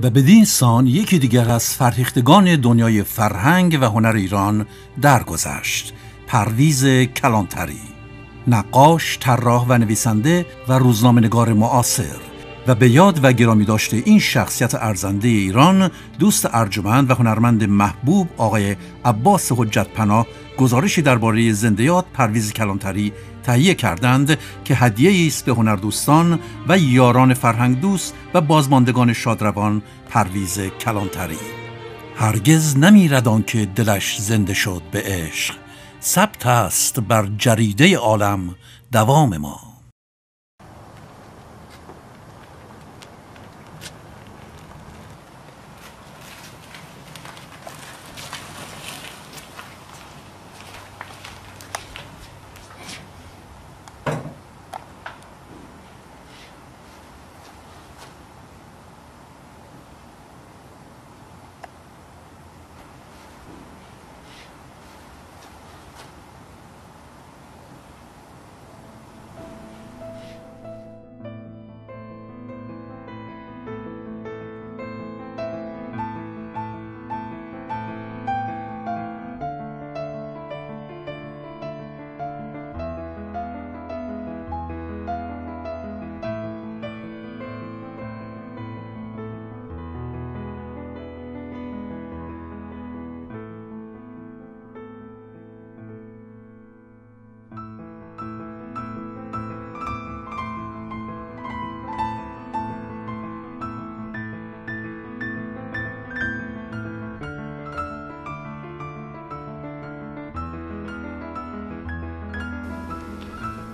و بدین سان یکی دیگر از فرهیختگان دنیای فرهنگ و هنر ایران درگذشت. پرویز کلانتری نقاش، طراح و نویسنده و روزنامه‌نگار معاصر. و به یاد و گرامی داشته این شخصیت ارزنده ایران دوست ارجمند و هنرمند محبوب آقای عباس حجت پناه گزارشی درباره زندیات پرویز کلانتری تهیه کردند که هدیه است به هنردوستان و یاران فرهنگ دوست و بازماندگان شادروان پرویز کلانتری. هرگز نمیرد که دلش زنده شد به عشق. ثبت است بر جریده عالم دوام ما.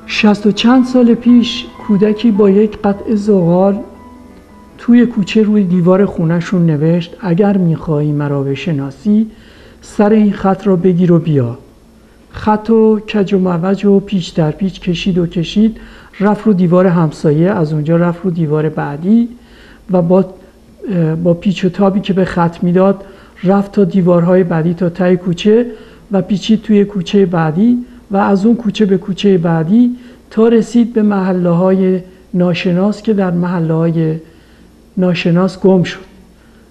شست و چند سال پیش کودکی با یک قطع زغال توی کوچه روی دیوار خونشون نوشت اگر می‌خواهی مرا بشناسی سر این خط را بگیر و بیا. خط و کج و موج و پیچ در پیچ کشید و کشید رفت رو دیوار همسایه از اونجا رفت رو دیوار بعدی و با, با پیچ و تابی که به خط می‌داد رفت تا دیوارهای بعدی تا تای کوچه و پیچید توی کوچه بعدی و از اون کوچه به کوچه بعدی تا رسید به محله های ناشناس که در محله های ناشناس گم شد.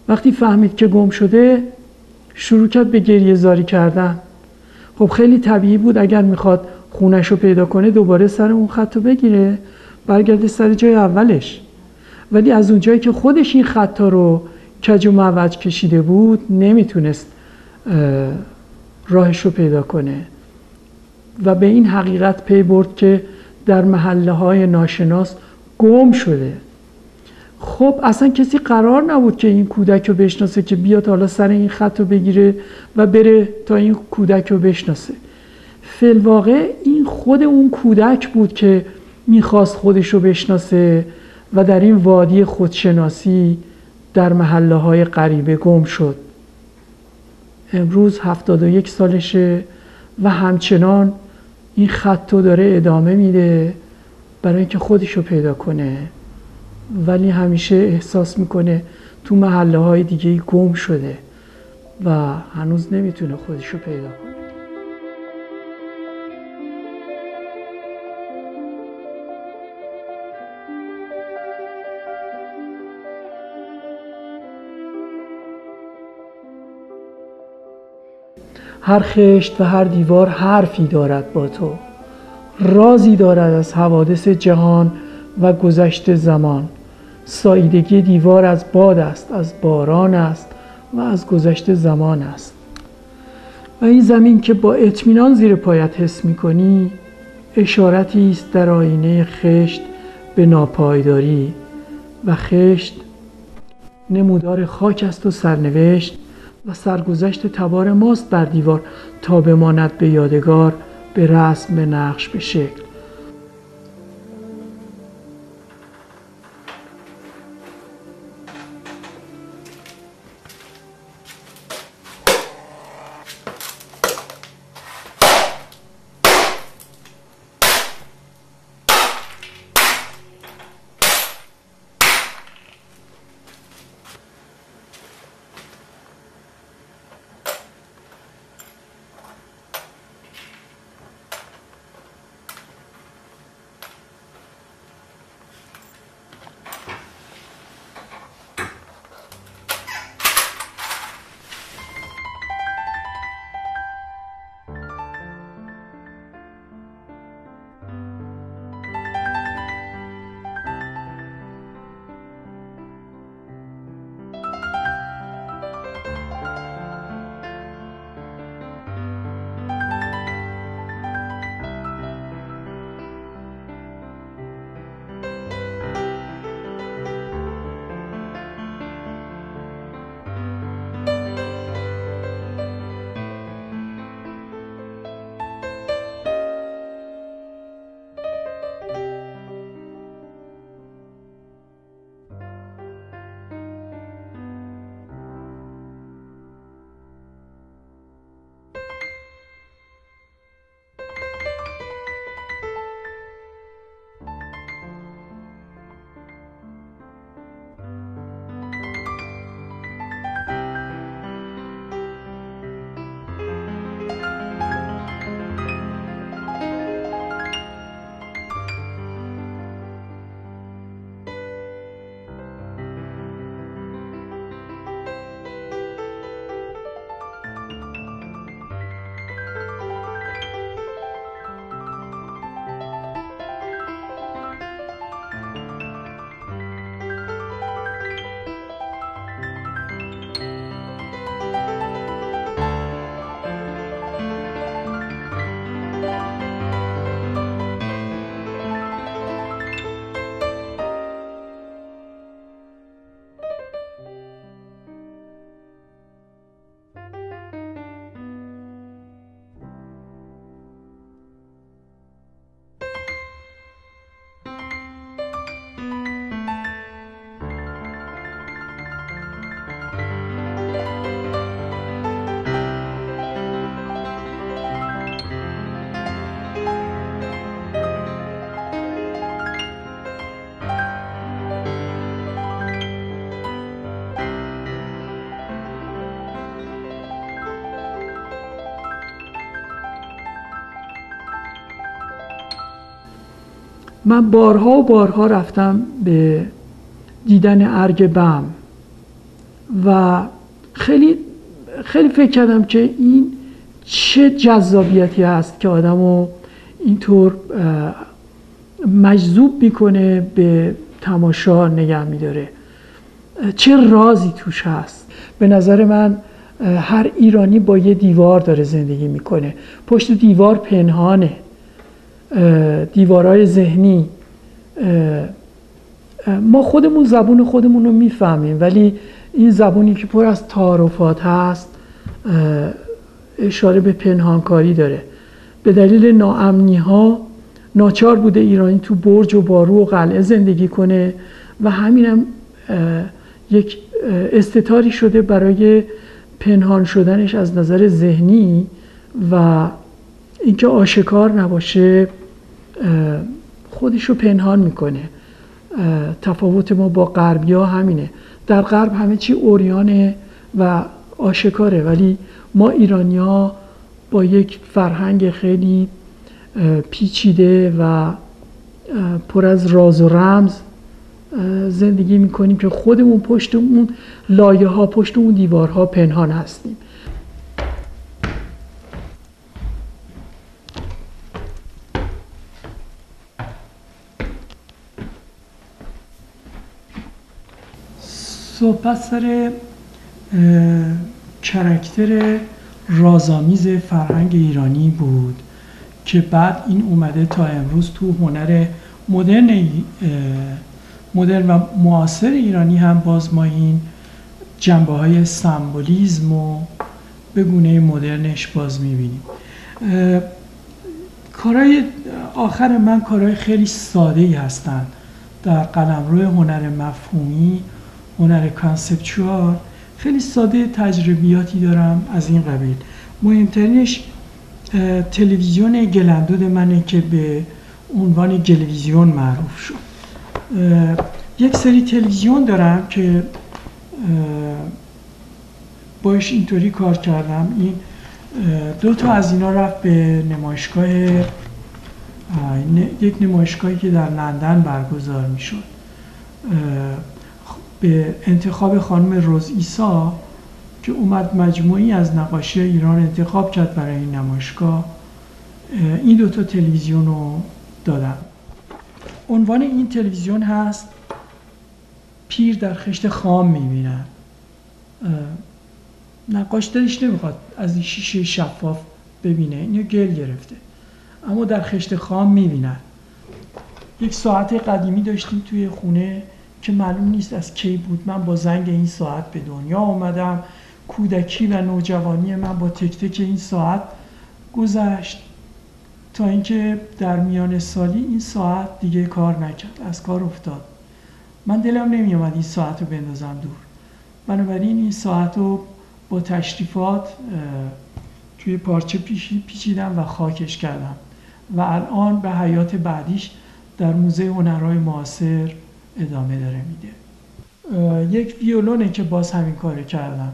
وقتی فهمید که گم شده شروع کرد به گریه زاری کردن. خب خیلی طبیعی بود اگر می‌خواد خونش رو پیدا کنه دوباره سر اون خط رو بگیره برگرده سر جای اولش. ولی از اونجایی که خودش این خطا رو کج و معوج کشیده بود نمی‌تونست راهش رو پیدا کنه. و به این حقیقت پی برد که در محله های ناشناس گم شده. خب اصلا کسی قرار نبود که این کودک رو بشناسه که بیاد حالا سر این خط رو بگیره و بره تا این کودک رو بشناسه. فلواقع این خود اون کودک بود که می‌خواست خودش رو بشناسه و در این وادی خودشناسی در محله های غریبه گم شد. امروز هفتاد و یک سالشه و همچنان این خط رو داره ادامه میده برای اینکه خودش رو پیدا کنه. ولی همیشه احساس می‌کنه تو محله های دیگه گم شده و هنوز نمی‌تونه خودش رو پیدا کنه. هر خشت و هر دیوار حرفی دارد با تو. رازی دارد از حوادث جهان و گذشت زمان. سایدگی دیوار از باد است از باران است و از گذشت زمان است. و این زمین که با اطمینان زیر پایت حس می‌کنی اشارتی است در آینه خشت به ناپایداری. و خشت نمودار خاک است و سرنوشت و سرگذشت تبار ماست بر دیوار تا بماند به یادگار به رسم به نقش به شکل. من بارها و بارها رفتم به دیدن ارگ بم و خیلی خیلی فکر کردم که این چه جذابیتی هست که آدمو اینطور مجذوب می‌کنه به تماشا نگه میداره. چه رازی توش هست؟ به نظر من هر ایرانی با یه دیوار داره زندگی می‌کنه. پشت دیوار پنهانه. دیوارهای ذهنی. ما خودمون زبون خودمون رو می‌فهمیم ولی این زبونی که پر از تعارفات هست اشاره به پنهانکاری داره. به دلیل ناامنی ها ناچار بوده ایرانی تو برج و بارو و قلعه زندگی کنه و همینم یک استتاری شده برای پنهان شدنش از نظر ذهنی و اینکه آشکار نباشه. خودش رو پنهان می‌کنه. تفاوت ما با غربی ها همینه. در غرب همه چی اوریانه و آشکاره ولی ما ایرانیا با یک فرهنگ خیلی پیچیده و پر از راز و رمز زندگی می‌کنیم که خودمون پشت اون لایه ها پشت اون دیوارها پنهان هستیم. صحبت سر کرکتر رازآمیز فرهنگ ایرانی بود که بعد این اومده تا امروز تو هنر مدرن مدرن و معاصر ایرانی هم باز ما این جنبه های سمبولیزم و به گونه مدرنش باز می‌بینیم. کارهای آخر من کارهای خیلی ساده ای هستند در قلمرو هنر مفهومی هنر کانسپچوال خیلی ساده تجربیاتی دارم از این قبیل. مهمترینش تلویزیون گلندود منه که به عنوان تلویزیون معروف شد. یک سری تلویزیون دارم که باش اینطوری کار کردم. این دو تا از اینا رفت به نمایشگاه یک نمایشگاهی که در لندن برگزار می شد به انتخاب خانم روز ایسا که اومد مجموعی از نقاشی ایران انتخاب کرد برای این نمایشگاه این دوتا تلویزیون رو دادم عنوان این تلویزیون هست پیر در خشت خام می‌بینن نقاش دلش نمی‌خواد از این شیشه شفاف ببینه اینو گل گرفته. اما در خشت خام می‌بینن یک ساعت قدیمی داشتیم توی خونه که معلوم نیست از کی بود. من با زنگ این ساعت به دنیا آمدم کودکی و نوجوانی من با تک تک این ساعت گذشت. تا اینکه در میان سالی این ساعت دیگه کار نکرد. از کار افتاد. من دلم نمی آمد این ساعت رو بندازم دور. بنابراین این ساعت رو با تشریفات توی پارچه پیچیدم و خاکش کردم. و الان به حیات بعدیش در موزه هنرهای معاصر ادامه داره میده. یک ویولونه که باز همین کار کردم.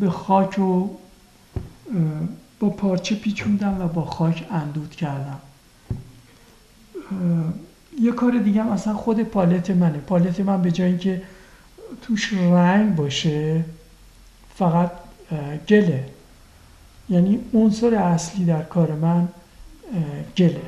به خاک و با پارچه پیچوندم و با خاک اندود کردم. یه کار دیگه هم اصلا خود پالت منه. پالت من به جایی که توش رنگ باشه فقط گله. یعنی عنصر اصلی در کار من گله.